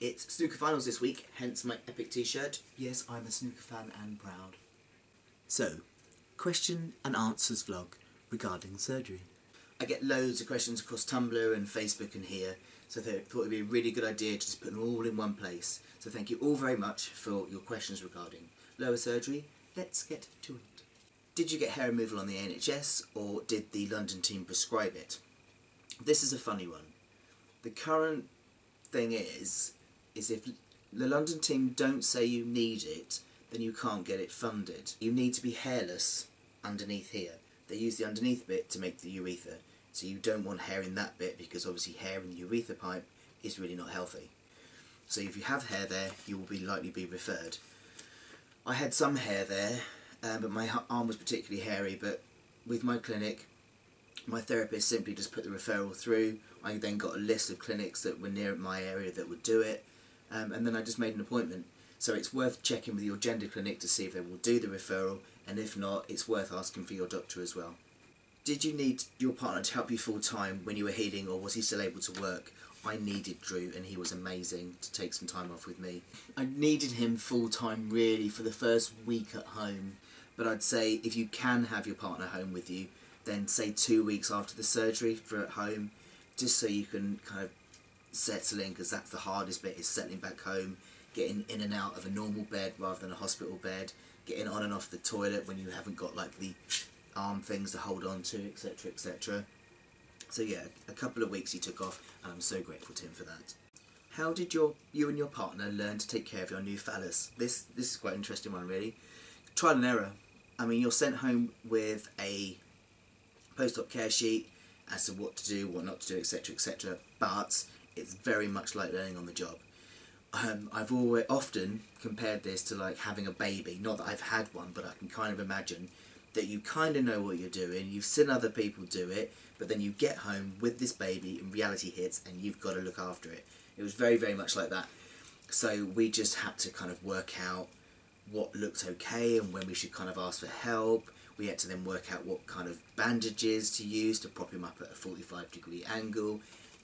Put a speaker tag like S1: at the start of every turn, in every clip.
S1: It's snooker finals this week, hence my epic t-shirt.
S2: Yes, I'm a snooker fan and proud.
S3: So, question and answers vlog regarding surgery.
S1: I get loads of questions across Tumblr and Facebook and here, so I thought it would be a really good idea to just put them all in one place. So thank you all very much for your questions regarding lower surgery. Let's get to it. Did you get hair removal on the NHS or did the London team prescribe it? This is a funny one. The current thing is, is if the London team don't say you need it, then you can't get it funded. You need to be hairless underneath here. They use the underneath bit to make the urethra, so you don't want hair in that bit because obviously hair in the urethra pipe is really not healthy. So if you have hair there, you will be likely be referred. I had some hair there, um, but my arm was particularly hairy, but with my clinic, my therapist simply just put the referral through. I then got a list of clinics that were near my area that would do it, um, and then I just made an appointment. So it's worth checking with your gender clinic to see if they will do the referral, and if not, it's worth asking for your doctor as well. Did you need your partner to help you full time when you were healing, or was he still able to work? I needed Drew, and he was amazing to take some time off with me. I needed him full time really for the first week at home, but I'd say if you can have your partner home with you, then say two weeks after the surgery for at home, just so you can kind of settle in, because that's the hardest bit is settling back home, getting in and out of a normal bed rather than a hospital bed, getting on and off the toilet when you haven't got like the arm things to hold on to, etc., etc. So yeah, a couple of weeks he took off, and I'm so grateful to him for that. How did your you and your partner learn to take care of your new phallus? This this is quite an interesting one, really. Trial and error. I mean, you're sent home with a post-op care sheet as to what to do, what not to do, etc., etc. But it's very much like learning on the job. Um, I've always often compared this to like having a baby. Not that I've had one, but I can kind of imagine that you kind of know what you're doing. You've seen other people do it, but then you get home with this baby and reality hits, and you've got to look after it. It was very, very much like that. So we just had to kind of work out what looked okay and when we should kind of ask for help. We had to then work out what kind of bandages to use to prop him up at a 45 degree angle,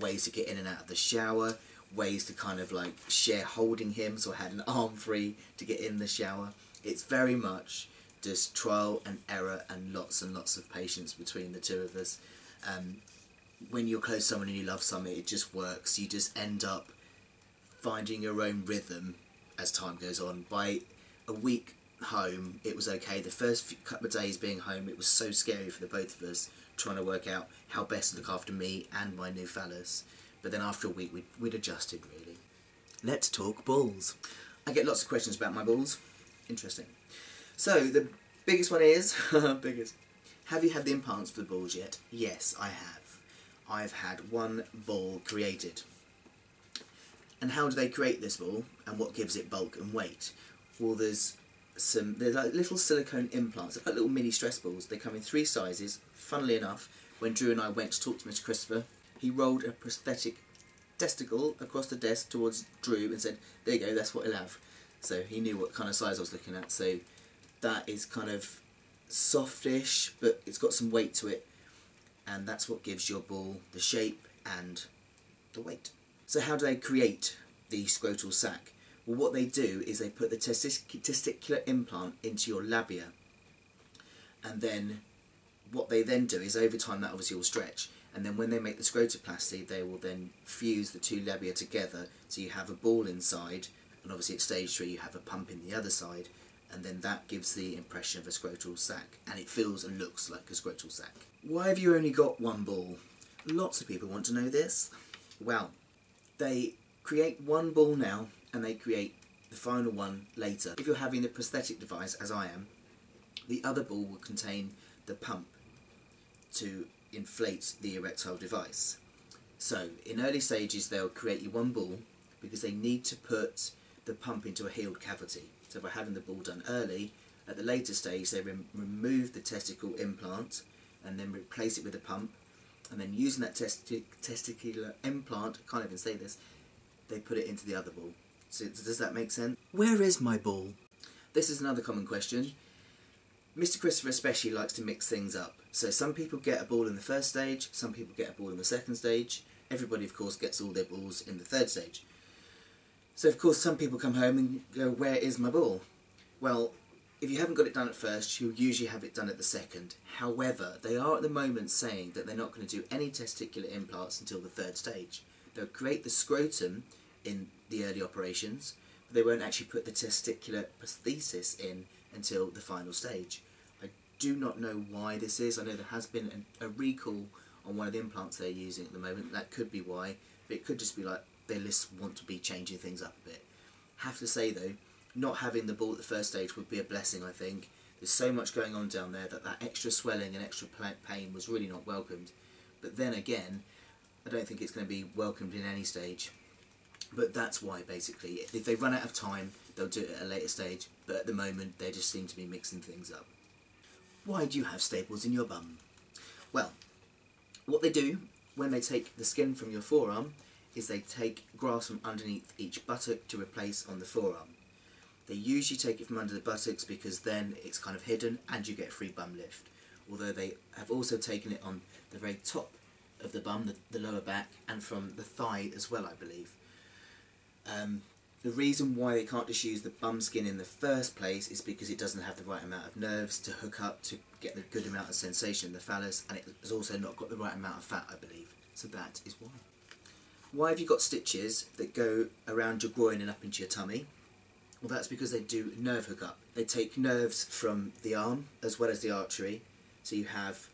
S1: ways to get in and out of the shower, ways to kind of like share holding him so I had an arm free to get in the shower. It's very much just trial and error and lots and lots of patience between the two of us. Um, when you're close to someone and you love someone, it just works. You just end up finding your own rhythm as time goes on. By a week home, it was okay. The first couple of days being home, it was so scary for the both of us trying to work out how best to look after me and my new phallus. But then after a week, we'd, we'd adjusted really.
S3: Let's talk balls.
S1: I get lots of questions about my balls. Interesting. So the biggest one is biggest. Have you had the implants for the balls yet? Yes, I have. I've had one ball created. And how do they create this ball and what gives it bulk and weight? Well, there's some there's like little silicone implants. They're like little mini stress balls. They come in three sizes. Funnily enough, when Drew and I went to talk to Mr. Christopher, he rolled a prosthetic testicle across the desk towards Drew and said, "There you go. That's what he'll have." So he knew what kind of size I was looking at. So that is kind of softish, but it's got some weight to it, and that's what gives your ball the shape and the weight. So how do they create the scrotal sac? Well, what they do is they put the testic testicular implant into your labia, and then what they then do is over time that obviously will stretch, and then when they make the scrotoplasty, they will then fuse the two labia together, so you have a ball inside, and obviously at stage three you have a pump in the other side, and then that gives the impression of a scrotal sac, and it feels and looks like a scrotal sac. Why have you only got one ball? Lots of people want to know this. Well, they create one ball now and they create the final one later. If you're having the prosthetic device, as I am, the other ball will contain the pump to inflate the erectile device. So, in early stages, they'll create you one ball because they need to put the pump into a healed cavity. So, by having the ball done early, at the later stage, they rem remove the testicle implant and then replace it with a pump and then using that testi testicular implant, I can't even say this, they put it into the other ball. So does that make sense?
S3: Where is my ball?
S1: This is another common question. Mr. Christopher especially likes to mix things up. So some people get a ball in the first stage, some people get a ball in the second stage. Everybody, of course, gets all their balls in the third stage. So of course some people come home and go, where is my ball? Well, if you haven't got it done at first, you'll usually have it done at the second. However, they are at the moment saying that they're not going to do any testicular implants until the third stage. They'll create the scrotum in the early operations, but they won't actually put the testicular prosthesis in until the final stage. I do not know why this is. I know there has been an, a recall on one of the implants they're using at the moment. That could be why, but it could just be like they just want to be changing things up a bit. Have to say though, not having the ball at the first stage would be a blessing. I think there's so much going on down there that that extra swelling and extra pain was really not welcomed. But then again, I don't think it's going to be welcomed in any stage. But that's why basically, if they run out of time, they'll do it at a later stage. But at the moment, they just seem to be mixing things up. Why do you have staples in your bum? Well, what they do when they take the skin from your forearm is they take grafts from underneath each buttock to replace on the forearm. They usually take it from under the buttocks because then it's kind of hidden and you get a free bum lift. Although they have also taken it on the very top of the bum, the, the lower back, and from the thigh as well, I believe. Um, the reason why they can't just use the bum skin in the first place is because it doesn't have the right amount of nerves to hook up to get the good amount of sensation in the phallus, and it has also not got the right amount of fat, I believe. So that is why. Why have you got stitches that go around your groin and up into your tummy? Well, that's because they do nerve hookup. They take nerves from the arm as well as the artery. So you have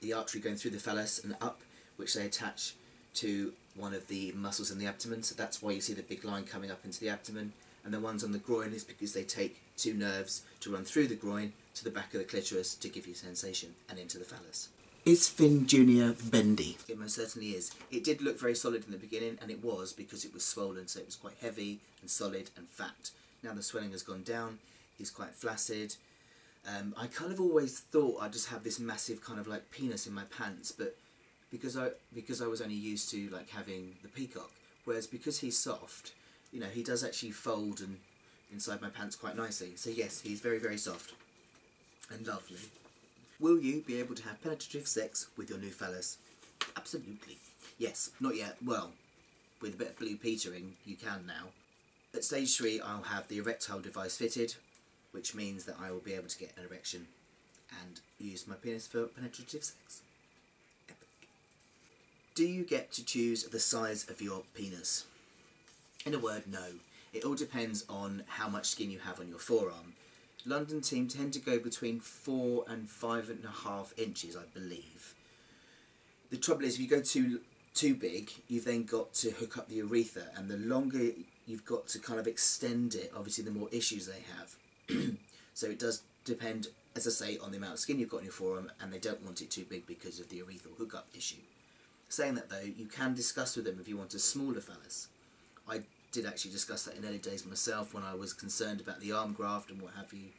S1: the artery going through the phallus and up, which they attach to one of the muscles in the abdomen. So that's why you see the big line coming up into the abdomen. And the ones on the groin is because they take two nerves to run through the groin to the back of the clitoris to give you sensation and into the phallus.
S3: Is Finn Jr. bendy?
S1: It most certainly is. It did look very solid in the beginning, and it was because it was swollen, so it was quite heavy and solid and fat. Now the swelling has gone down, he's quite flaccid. Um, I kind of always thought I'd just have this massive kind of like penis in my pants, but because I because I was only used to like having the peacock, whereas because he's soft, you know, he does actually fold and inside my pants quite nicely. So yes, he's very very soft and lovely. Will you be able to have penetrative sex with your new phallus? Absolutely. Yes, not yet. Well, with a bit of blue petering, you can now. At stage 3, I'll have the erectile device fitted, which means that I will be able to get an erection and use my penis for penetrative sex. Do you get to choose the size of your penis? In a word, no. It all depends on how much skin you have on your forearm. London team tend to go between four and five and a half inches, I believe. The trouble is, if you go too too big, you've then got to hook up the urethra, and the longer you've got to kind of extend it, obviously, the more issues they have. so it does depend, as I say, on the amount of skin you've got in your forearm, and they don't want it too big because of the urethral hookup issue. Saying that though, you can discuss with them if you want a smaller phallus. I did actually discuss that in early days myself when I was concerned about the arm graft and what have you.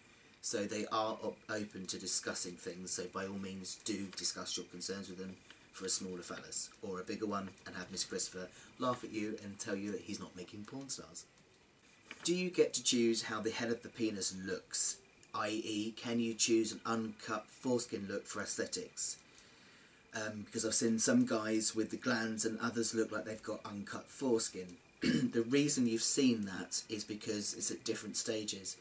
S1: So they are op- open to discussing things. So by all means, do discuss your concerns with them for a smaller phallus or a bigger one, and have Mr. Christopher laugh at you and tell you that he's not making porn stars. Do you get to choose how the head of the penis looks? I.e., can you choose an uncut foreskin look for aesthetics? Um, because I've seen some guys with the glans and others look like they've got uncut foreskin. the reason you've seen that is because it's at different stages.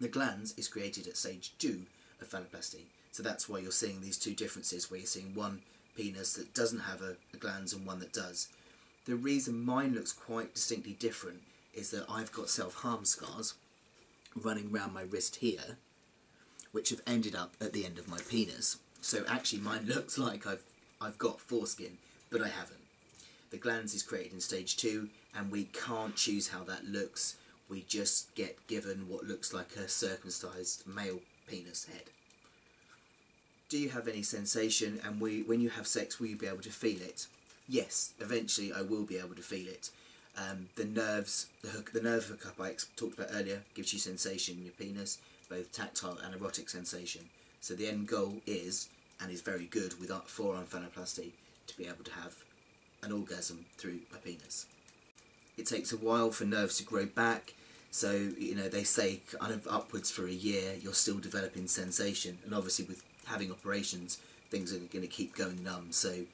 S1: The glans is created at stage 2 of phalloplasty, so that's why you're seeing these two differences, where you're seeing one penis that doesn't have a, a glans and one that does. The reason mine looks quite distinctly different is that I've got self-harm scars running around my wrist here, which have ended up at the end of my penis. So actually mine looks like I've, I've got foreskin, but I haven't. The glans is created in stage 2, and we can't choose how that looks. We just get given what looks like a circumcised male penis head. Do you have any sensation and we, when you have sex will you be able to feel it? Yes, eventually I will be able to feel it. Um, the nerves, the, hook, the nerve hookup I talked about earlier gives you sensation in your penis, both tactile and erotic sensation. So the end goal is, and is very good with forearm phalloplasty, to be able to have an orgasm through a penis. It takes a while for nerves to grow back, so you know they say kind of upwards for a year you're still developing sensation, and obviously with having operations, things are going to keep going numb. So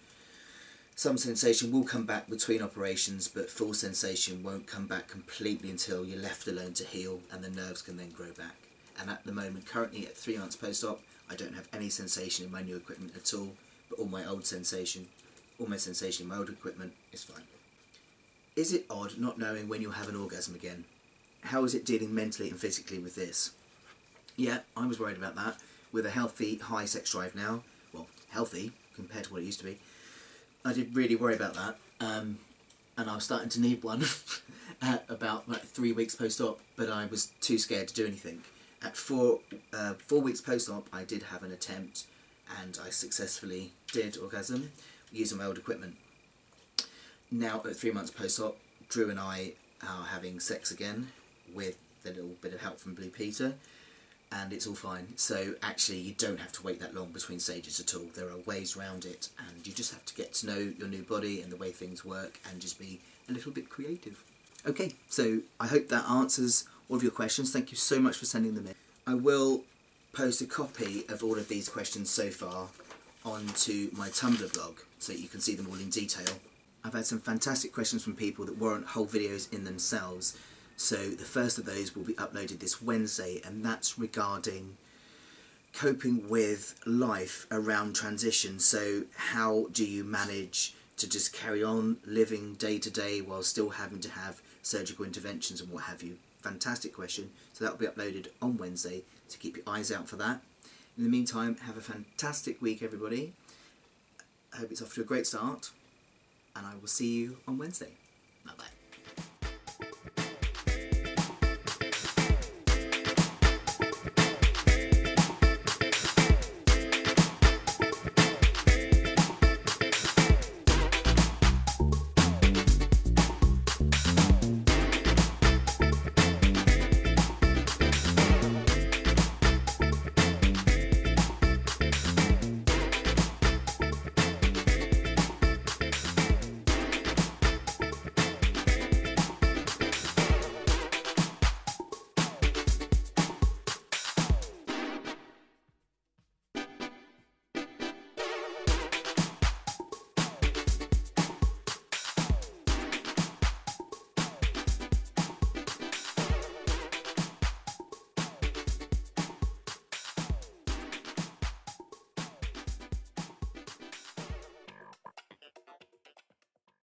S1: Some sensation will come back between operations, but full sensation won't come back completely until you're left alone to heal and the nerves can then grow back. And at the moment, currently at three months post op, I don't have any sensation in my new equipment at all, but all my old sensation, all my sensation in my old equipment is fine. Is it odd not knowing when you'll have an orgasm again? How is it dealing mentally and physically with this? Yeah, I was worried about that. With a healthy, high sex drive now, well, healthy compared to what it used to be, I did really worry about that. Um, and I was starting to need one at about like three weeks post op, but I was too scared to do anything. At four uh, four weeks post op, I did have an attempt, and I successfully did orgasm using my old equipment. Now at three months post op, Drew and I are having sex again with a little bit of help from Blue Peter, and it's all fine. So actually, you don't have to wait that long between stages at all. There are ways around it, and you just have to get to know your new body and the way things work, and just be a little bit creative. Okay, so I hope that answers all of your questions. Thank you so much for sending them in. I will post a copy of all of these questions so far onto my Tumblr blog so you can see them all in detail. I've had some fantastic questions from people that warrant whole videos in themselves. So the first of those will be uploaded this Wednesday and that's regarding coping with life around transition. So how do you manage to just carry on living day to day while still having to have surgical interventions and what have you? Fantastic question. So that will be uploaded on Wednesday, so keep your eyes out for that. In the meantime, have a fantastic week, everybody. I hope it's off to a great start, and I will see you on Wednesday. Bye bye.